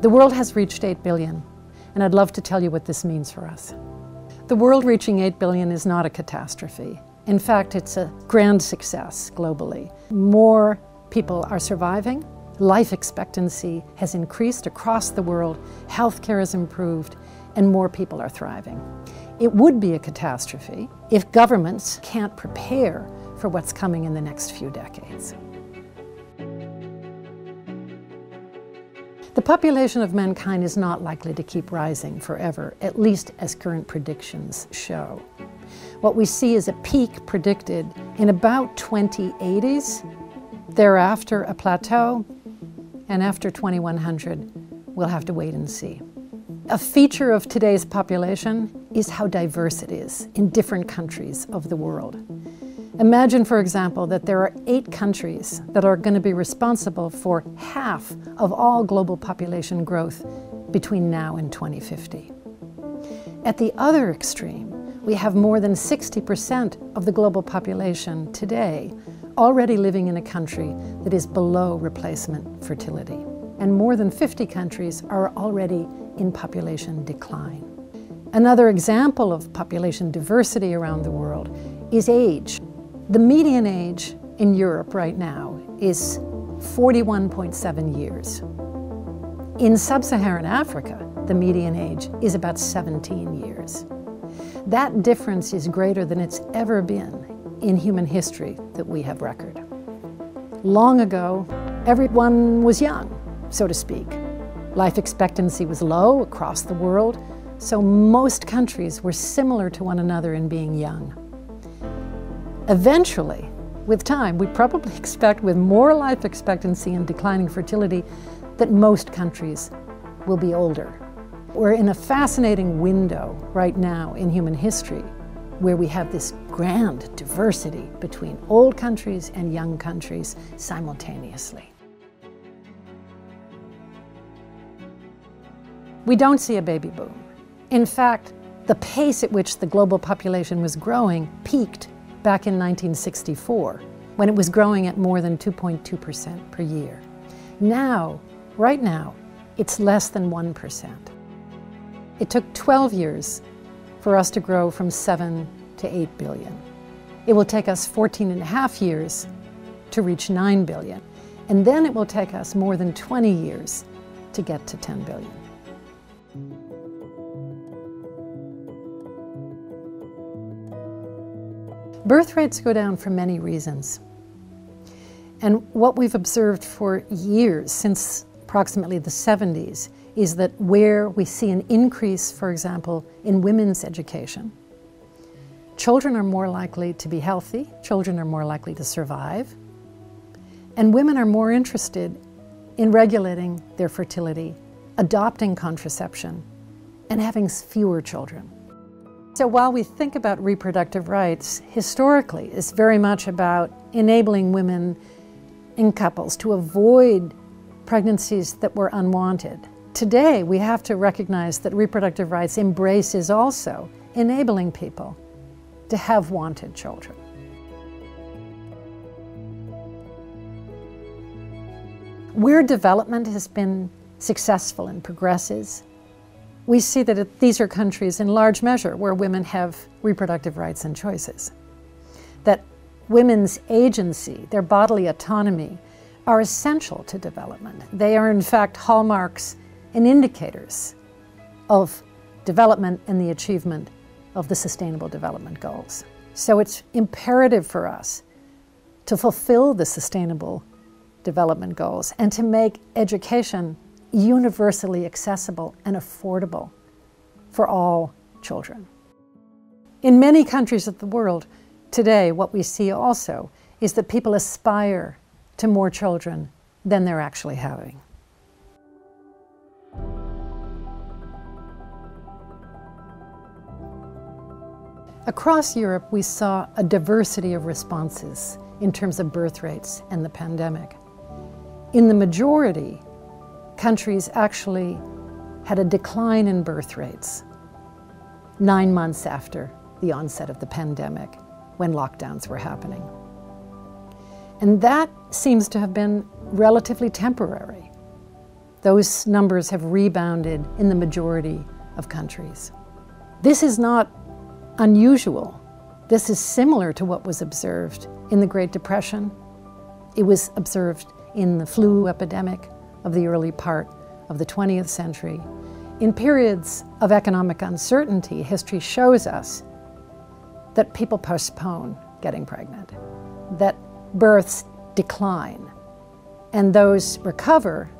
The world has reached 8 billion, and I'd love to tell you what this means for us. The world reaching 8 billion is not a catastrophe. In fact, it's a grand success globally. More people are surviving, life expectancy has increased across the world, healthcare has improved, and more people are thriving. It would be a catastrophe if governments can't prepare for what's coming in the next few decades. Population of mankind is not likely to keep rising forever, at least as current predictions show. What we see is a peak predicted in about 2080s, thereafter a plateau, and after 2100, we'll have to wait and see. A feature of today's population is how diverse it is in different countries of the world. Imagine, for example, that there are eight countries that are going to be responsible for half of all global population growth between now and 2050. At the other extreme, we have more than 60% of the global population today already living in a country that is below replacement fertility. And more than 50 countries are already in population decline. Another example of population diversity around the world is age. The median age in Europe right now is 41.7 years. In sub-Saharan Africa, the median age is about 17 years. That difference is greater than it's ever been in human history that we have record. Long ago, everyone was young, so to speak. Life expectancy was low across the world, so most countries were similar to one another in being young. Eventually, with time, we probably expect with more life expectancy and declining fertility that most countries will be older. We're in a fascinating window right now in human history where we have this grand diversity between old countries and young countries simultaneously. We don't see a baby boom. In fact, the pace at which the global population was growing peaked back in 1964 when it was growing at more than 2.2% per year. Now, right now, it's less than 1%. It took 12 years for us to grow from 7 to 8 billion. It will take us 14 and a half years to reach 9 billion. And then it will take us more than 20 years to get to 10 billion. Birth rates go down for many reasons. And what we've observed for years, since approximately the 70s, is that where we see an increase, for example, in women's education, children are more likely to be healthy, children are more likely to survive, and women are more interested in regulating their fertility, adopting contraception, and having fewer children. So while we think about reproductive rights, historically, it's very much about enabling women in couples to avoid pregnancies that were unwanted. Today, we have to recognize that reproductive rights embraces also enabling people to have wanted children. Where development has been successful and progresses, we see that it, these are countries in large measure where women have reproductive rights and choices. That women's agency, their bodily autonomy, are essential to development. They are in fact hallmarks and indicators of development and the achievement of the Sustainable Development Goals. So it's imperative for us to fulfill the Sustainable Development Goals and to make education universally accessible and affordable for all children. In many countries of the world today, what we see also is that people aspire to more children than they're actually having. Across Europe, we saw a diversity of responses in terms of birth rates and the pandemic. In the majority, countries actually had a decline in birth rates nine months after the onset of the pandemic when lockdowns were happening. And that seems to have been relatively temporary. those numbers have rebounded in the majority of countries. This is not unusual. This is similar to what was observed in the Great Depression. It was observed in the flu epidemic of the early part of the 20th century. In periods of economic uncertainty, history shows us that people postpone getting pregnant, that births decline, and those recover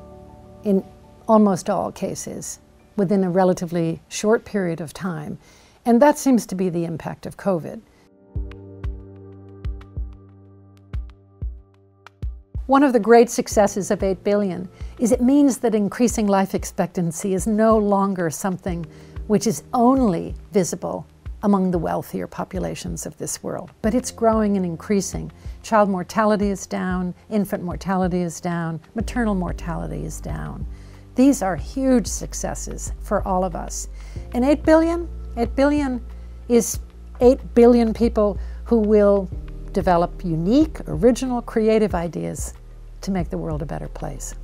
in almost all cases within a relatively short period of time. And that seems to be the impact of COVID. One of the great successes of 8 billion is it means that increasing life expectancy is no longer something which is only visible among the wealthier populations of this world, but it's growing and increasing. Child mortality is down, infant mortality is down, maternal mortality is down. These are huge successes for all of us. And 8 billion, 8 billion is 8 billion people who will develop unique, original, creative ideas to make the world a better place.